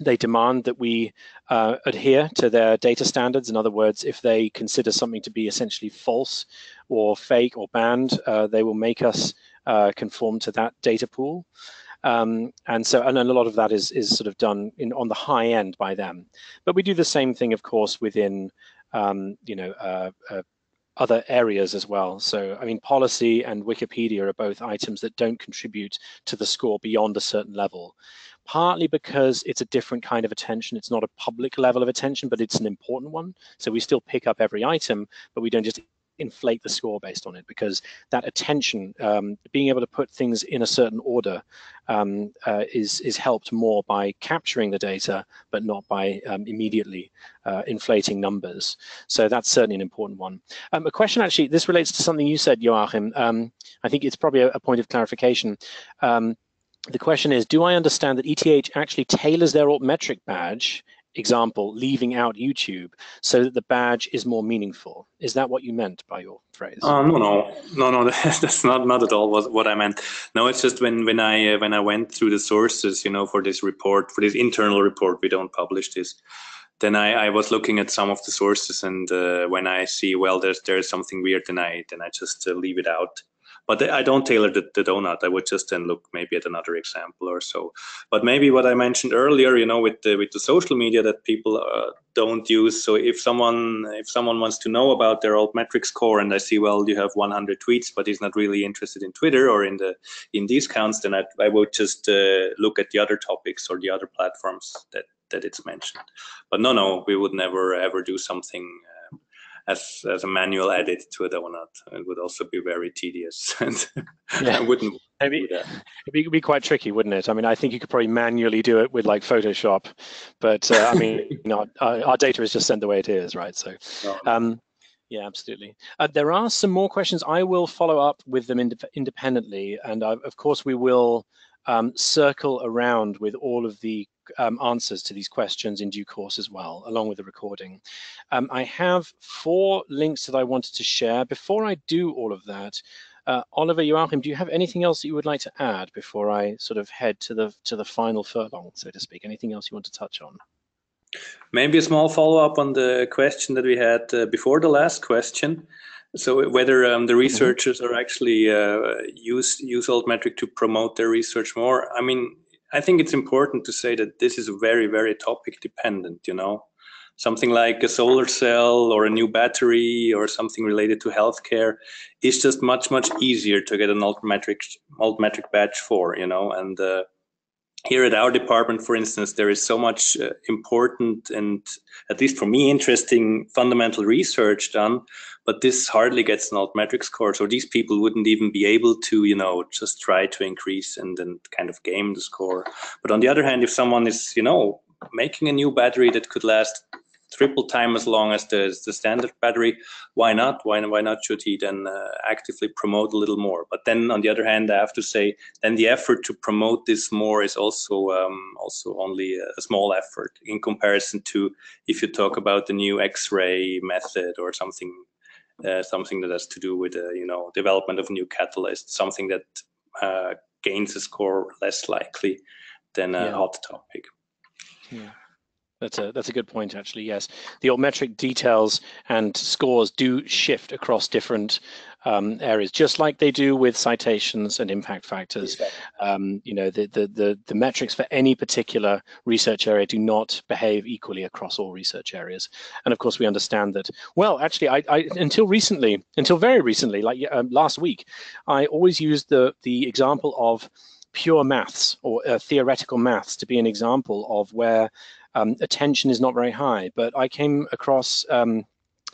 they demand that we uh, adhere to their data standards. In other words, if they consider something to be essentially false or fake or banned, uh, they will make us uh, conform to that data pool. Um, and so, and a lot of that is is sort of done in on the high end by them. But we do the same thing, of course, within um, you know uh, uh, other areas as well. So, I mean, policy and Wikipedia are both items that don't contribute to the score beyond a certain level partly because it's a different kind of attention. It's not a public level of attention, but it's an important one. So we still pick up every item, but we don't just inflate the score based on it because that attention, um, being able to put things in a certain order, um, uh, is is helped more by capturing the data, but not by um, immediately uh, inflating numbers. So that's certainly an important one. Um, a question actually, this relates to something you said, Joachim. Um, I think it's probably a, a point of clarification. Um, the question is, do I understand that ETH actually tailors their altmetric badge, example, leaving out YouTube, so that the badge is more meaningful? Is that what you meant by your phrase? Uh, no, no, no, no. That's not not at all what, what I meant. No, it's just when when I uh, when I went through the sources, you know, for this report, for this internal report, we don't publish this. Then I, I was looking at some of the sources, and uh, when I see well, there's there's something weird, then I then I just uh, leave it out but I don't tailor the, the, donut. I would just then look maybe at another example or so. But maybe what I mentioned earlier, you know, with the with the social media that people uh, don't use. So if someone if someone wants to know about their old altmetric score, and I see, well, you have 100 tweets, but he's not really interested in Twitter or in the in these counts, then I, I would just uh, look at the other topics or the other platforms that that it's mentioned. But no, no, we would never ever do something. Uh, as as a manual edit to a donut. It would also be very tedious, and yeah. I wouldn't. Maybe it'd be, it'd be quite tricky, wouldn't it? I mean, I think you could probably manually do it with like Photoshop, but uh, I mean, you know, our, our, data is just sent the way it is, right? So. Um, yeah, absolutely. Uh, there are some more questions. I will follow up with them ind independently, and uh, of course we will um, circle around with all of the um, answers to these questions in due course as well, along with the recording. Um, I have four links that I wanted to share. Before I do all of that, uh, Oliver Joachim, do you have anything else that you would like to add before I sort of head to the to the final furlong, so to speak? Anything else you want to touch on? Maybe a small follow-up on the question that we had uh, before the last question. So whether um, the mm-hmm. researchers mm -hmm. are actually uh, use use altmetric to promote their research more. I mean, I think it's important to say that this is very, very topic dependent, you know. Something like a solar cell or a new battery or something related to healthcare is just much, much easier to get an altmetric, altmetric badge for, you know. And uh, here at our department, for instance, there is so much uh, important and, at least for me, interesting fundamental research done but this hardly gets an altmetric score. So these people wouldn't even be able to, you know, just try to increase and then kind of game the score. But on the other hand, if someone is, you know, making a new battery that could last triple time as long as the, the standard battery, why not? Why, why not should he then uh, actively promote a little more? But then on the other hand, I have to say, then the effort to promote this more is also um, also only a small effort in comparison to if you talk about the new X-ray method or something uh, something that has to do with uh, you know development of new catalysts, something that uh, gains a score less likely than a yeah. hot topic. Yeah. That's a that's a good point actually. Yes, the altmetric details and scores do shift across different um, areas, just like they do with citations and impact factors. Um, you know, the, the the the metrics for any particular research area do not behave equally across all research areas. And of course, we understand that. Well, actually, I, I until recently, until very recently, like um, last week, I always used the the example of pure maths or uh, theoretical maths to be an example of where um, attention is not very high. But I came across um,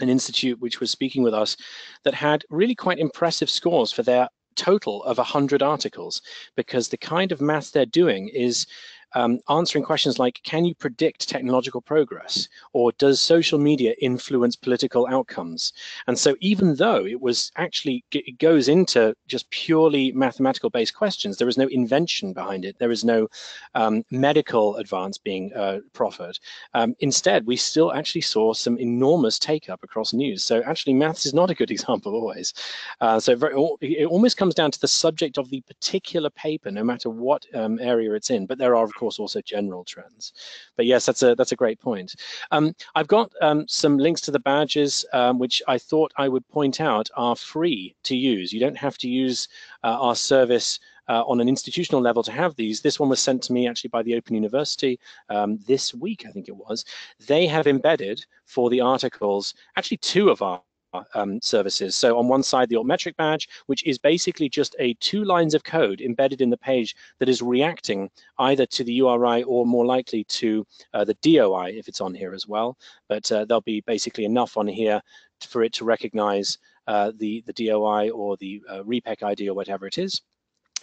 an institute which was speaking with us that had really quite impressive scores for their total of 100 articles because the kind of math they're doing is um, answering questions like, can you predict technological progress? Or does social media influence political outcomes? And so even though it was actually, it goes into just purely mathematical based questions, there is no invention behind it. There is no um, medical advance being uh, proffered. Um, instead, we still actually saw some enormous take up across news. So actually maths is not a good example always. Uh, so very, it almost comes down to the subject of the particular paper, no matter what um, area it's in. But there are, of course, also general trends. But yes, that's a that's a great point. Um, I've got um, some links to the badges, um, which I thought I would point out are free to use. You don't have to use uh, our service uh, on an institutional level to have these. This one was sent to me actually by the Open University um, this week, I think it was. They have embedded for the articles actually two of our um, services. So on one side, the altmetric badge, which is basically just a two lines of code embedded in the page that is reacting either to the URI or more likely to uh, the DOI if it's on here as well. But uh, there'll be basically enough on here for it to recognize uh, the, the DOI or the uh, RePEc ID or whatever it is.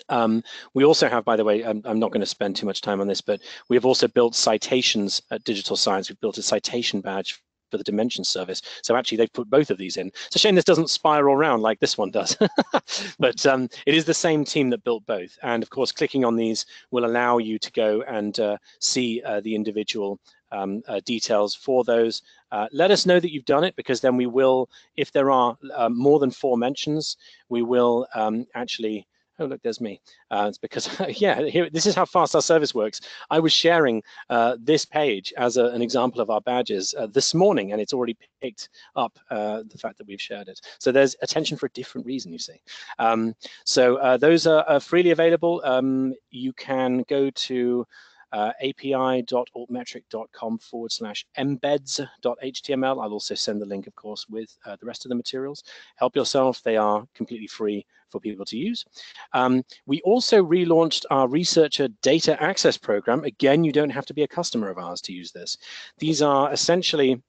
Um, we also have, by the way, I'm, I'm not going to spend too much time on this, but we have also built citations at Digital Science. We've built a citation badge for the dimension service. So actually they've put both of these in. It's a shame this doesn't spiral around like this one does. but um, it is the same team that built both. And of course, clicking on these will allow you to go and uh, see uh, the individual um, uh, details for those. Uh, let us know that you've done it because then we will, if there are uh, more than four mentions, we will um, actually oh look there's me. Uh, it's because yeah here this is how fast our service works. I was sharing uh, this page as a, an example of our badges uh, this morning and it's already picked up uh, the fact that we've shared it. So there's attention for a different reason you see. Um, so uh, those are, are, freely available. Um, you can go to uh, api.altmetric.com forward slash embeds.html. I'll also send the link, of course, with uh, the rest of the materials. Help yourself. They are completely free for people to use. Um, we also relaunched our researcher data access program. Again, you don't have to be a customer of ours to use this. These are essentially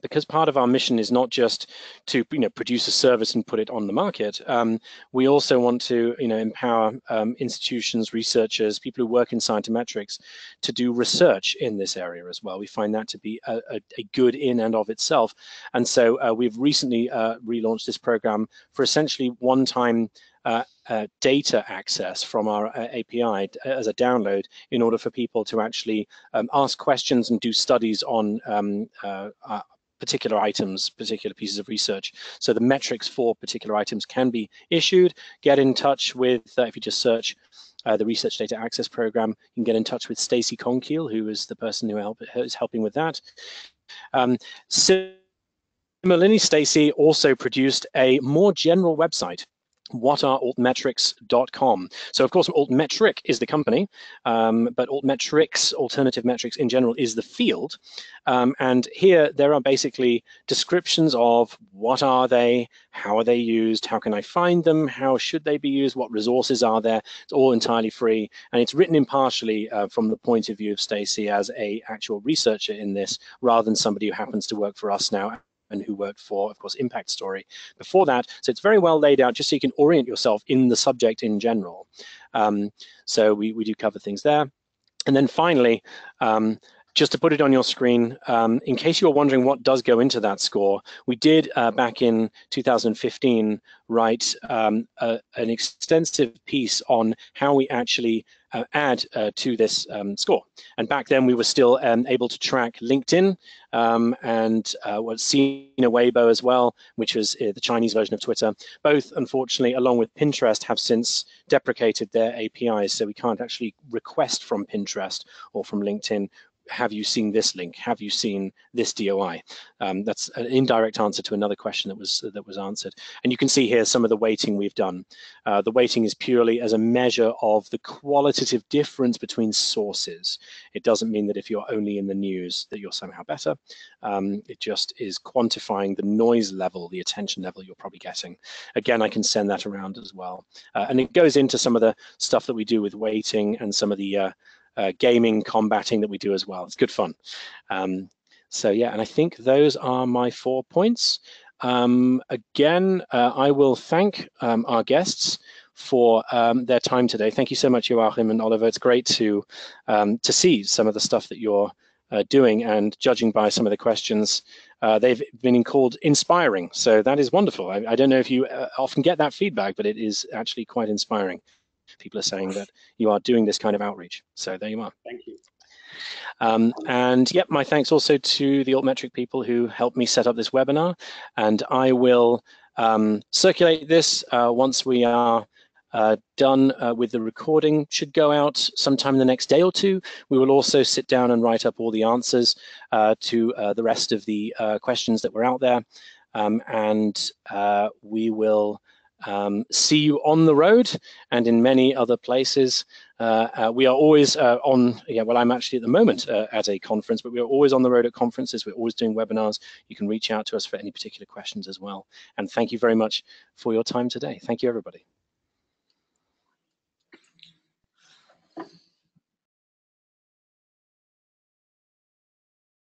because part of our mission is not just to you know produce a service and put it on the market um, we also want to you know empower um, institutions researchers people who work in scientometrics to do research in this area as well. We find that to be a, a, a good in and of itself. And so uh, we've recently uh, relaunched this program for essentially one time uh, uh, data access from our uh, API as a download in order for people to actually um, ask questions and do studies on um, uh, uh, particular items, particular pieces of research. So the metrics for particular items can be issued. Get in touch with, uh, if you just search uh, the Research Data Access Program, you can get in touch with Stacy Konkiel, who is the person who help, is helping with that. Um, similarly, Stacy also produced a more general website whatarealtmetrics.com. So of course, altmetric is the company, um, but altmetrics, alternative metrics in general, is the field. Um, and here there are basically descriptions of what are they, how are they used, how can I find them, how should they be used, what resources are there. It's all entirely free, and it's written impartially uh, from the point of view of Stacy as a actual researcher in this, rather than somebody who happens to work for us now and who worked for, of course, Impactstory before that. So it's very well laid out just so you can orient yourself in the subject in general. Um, so we, we do cover things there. And then finally, um, just to put it on your screen, um, in case you were wondering what does go into that score, we did uh, back in 2015 write um, a, an extensive piece on how we actually uh, add uh, to this um, score. And back then we were still um, able to track LinkedIn um, and uh, what's Sina Weibo as well, which was uh, the Chinese version of Twitter. Both, unfortunately, along with Pinterest, have since deprecated their APIs, so we can't actually request from Pinterest or from LinkedIn have you seen this link? Have you seen this DOI? Um, that's an indirect answer to another question that was that was answered. And you can see here some of the weighting we've done. Uh, the weighting is purely as a measure of the qualitative difference between sources. It doesn't mean that if you're only in the news that you're somehow better. Um, it just is quantifying the noise level, the attention level you're probably getting. Again, I can send that around as well. Uh, and it goes into some of the stuff that we do with weighting and some of the uh, uh, gaming combating that we do as well. It's good fun. Um, So yeah, and I think those are my four points. Um, again, uh, I will thank um, our guests for um, their time today. Thank you so much, Joachim and Oliver. It's great to um, to see some of the stuff that you're uh, doing and judging by some of the questions, uh, they've been called inspiring. So that is wonderful. I, I don't know if you uh, often get that feedback, but it is actually quite inspiring. People are saying that you are doing this kind of outreach. So there you are. Thank you. Um, and yep, my thanks also to the Altmetric people who helped me set up this webinar. And I will um, circulate this uh, once we are uh, done uh, with the recording should go out sometime in the next day or two. We will also sit down and write up all the answers uh, to uh, the rest of the uh, questions that were out there. Um, and uh, we will um, see you on the road and in many other places. Uh, uh, we are always uh, on, yeah, well, I'm actually at the moment at a conference, but we're always on the road at conferences. We're always doing webinars. You can reach out to us for any particular questions as well. And thank you very much for your time today. Thank you, everybody.